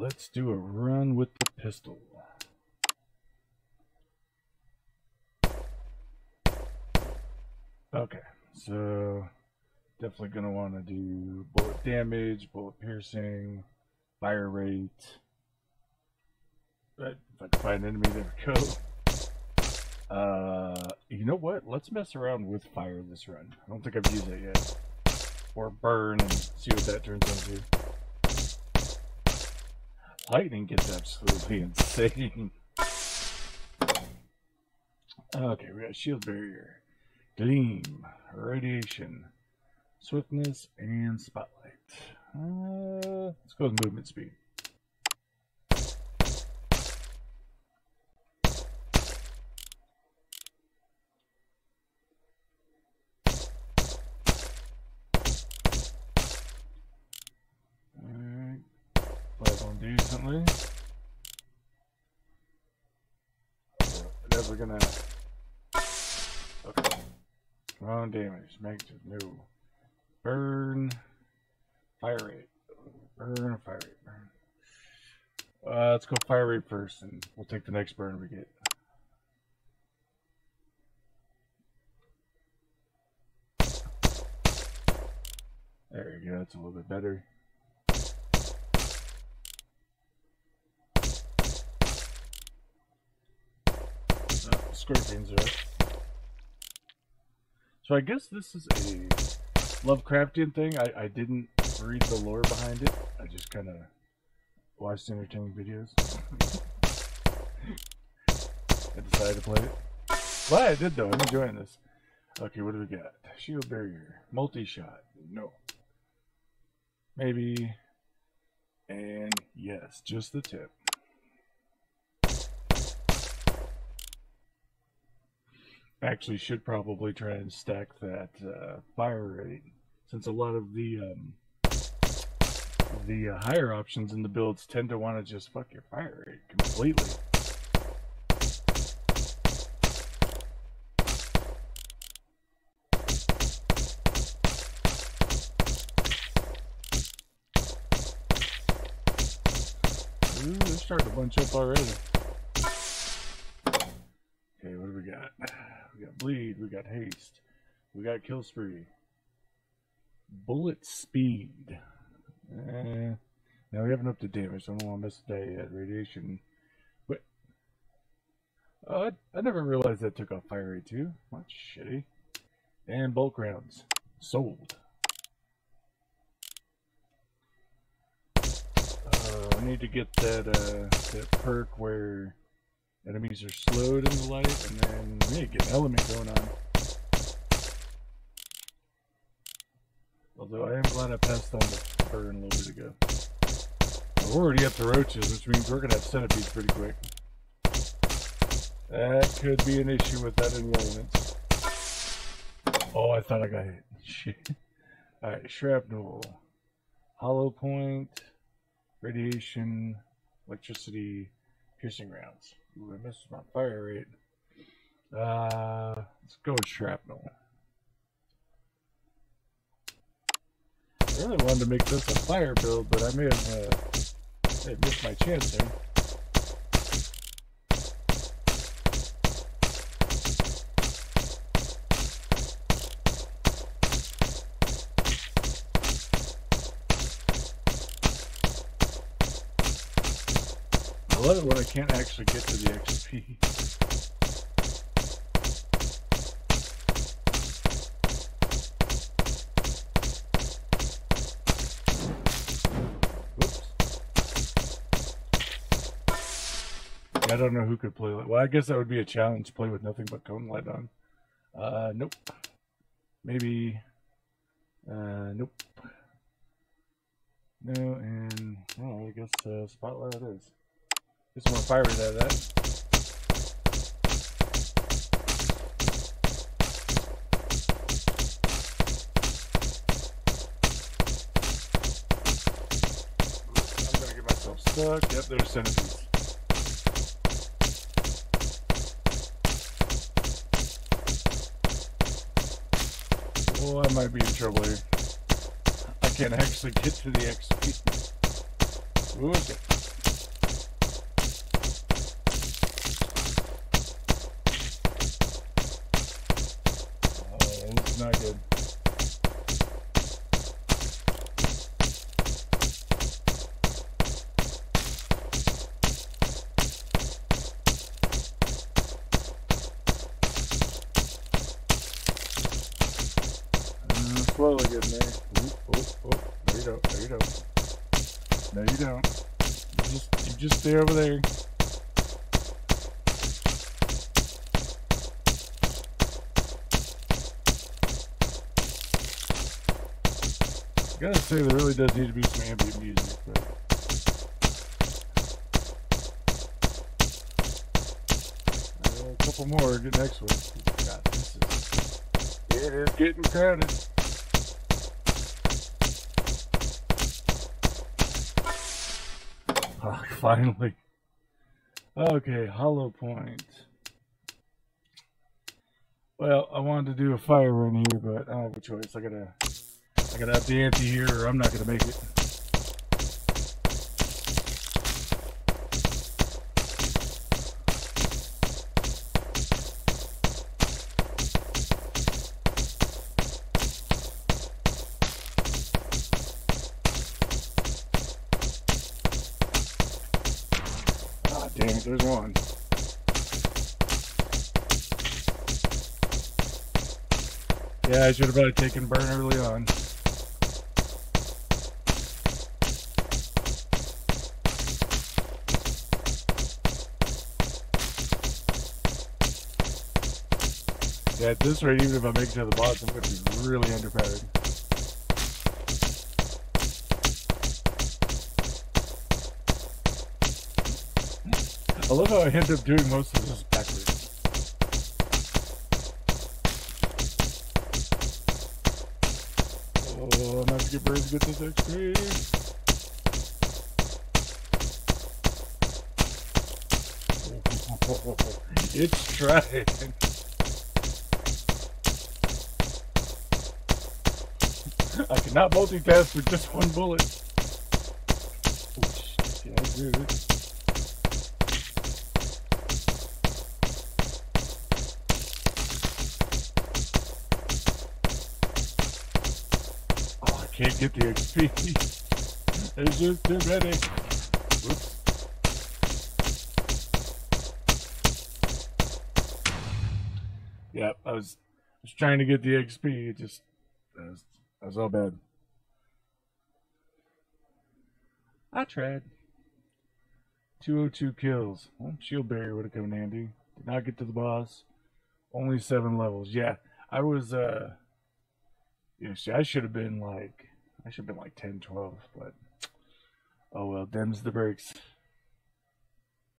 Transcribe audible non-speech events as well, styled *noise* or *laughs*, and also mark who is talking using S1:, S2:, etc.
S1: let's do a run with the pistol. Okay, so definitely going to want to do bullet damage, bullet piercing, fire rate. But if I can find an enemy, there we go. Uh, you know what? Let's mess around with fire this run. I don't think I've used it yet. Or burn and see what that turns into. Lightning gets absolutely *laughs* insane. okay, we got shield barrier, gleam, radiation, swiftness, and spotlight. Uh, let's go with movement speed. Alright, play on decently. Never gonna. Okay. On, damage. Magnitude. No. Burn. Fire rate. Burn. Fire rate. Burn. Uh, let's go fire rate first, and we'll take the next burn we get. There you go. That's a little bit better. Are. So I guess this is a Lovecraftian thing. I, I didn't read the lore behind it. I just kind of watched entertaining videos. *laughs* I decided to play it. Glad I did though. I'm enjoying this. Okay, what do we got? Shield barrier, multi-shot. No. Maybe. And yes, just the tip. Actually, should probably try and stack that uh, fire rate, since a lot of the um, the uh, higher options in the builds tend to want to just fuck your fire rate completely. Ooh, they're starting to bunch up already. We got? *sighs* We got bleed, we got haste, we got kill spree, bullet speed. Eh, now we haven't up to damage, so I don't want to miss a day yet. Radiation. But I, I never realized that took off fire rate too. That's shitty. And bulk rounds sold. Uh, I need to get that uh, that perk where enemies are slowed in the light, and then we get an element going on. Although I am glad I passed on the burn a little bit ago. We're already up to roaches, which means we're gonna have centipedes pretty quick. That could be an issue without any elements. Oh, I thought I got hit. *laughs* Shit. Alright, shrapnel. Hollow point. Radiation. Electricity. Piercing rounds. Ooh, I missed my fire rate. Uh, let's go with shrapnel. I really wanted to make this a fire build, but I may have, uh, missed my chance there. It when I can't actually get to the XP. I don't know who could play. Well, I guess that would be a challenge. To play with nothing but cone light on. Uh, nope. Maybe. Uh, nope. No, and well, I guess uh, spotlight it is. Get some more fire rate out of that. I'm gonna get myself stuck. Yep, there's centipedes. Oh, I might be in trouble here. I can't actually get to the XP. Ooh, good. Uh, slowly getting there. Oop, oop, oop. There you go. There you go. No, you don't. You just, you just stay over there. Gotta say, there really does need to be some ambient music. But... Uh, a couple more, get next one. God, this is, it is getting crowded. Oh, *laughs* finally. Okay, Hollow Point. Well, I wanted to do a fire run here, but I don't have a choice. I gotta I gotta up the ante here or I'm not gonna make it. Ah, damn it, there's one. Yeah, I should have probably taken burn early on. Yeah, at this rate, even if I make it to the boss, I'm going to be really underpowered. I love how I end up doing most of this backwards. Oh, I'm to get birds to get this XP. *laughs* it's trying. *laughs* I cannot multitask with just one bullet. Oh. Yeah, I can't get the XP. There's just too many. Whoops. Yep, I was, I was trying to get the XP. It just, I was that's all bad. I tried. 202 kills. Well, shield barrier would have come in handy. Did not get to the boss. Only seven levels. Yeah, I was, uh, yeah, I should have been like, I should have been like 10, 12, but, oh well, them's the breaks.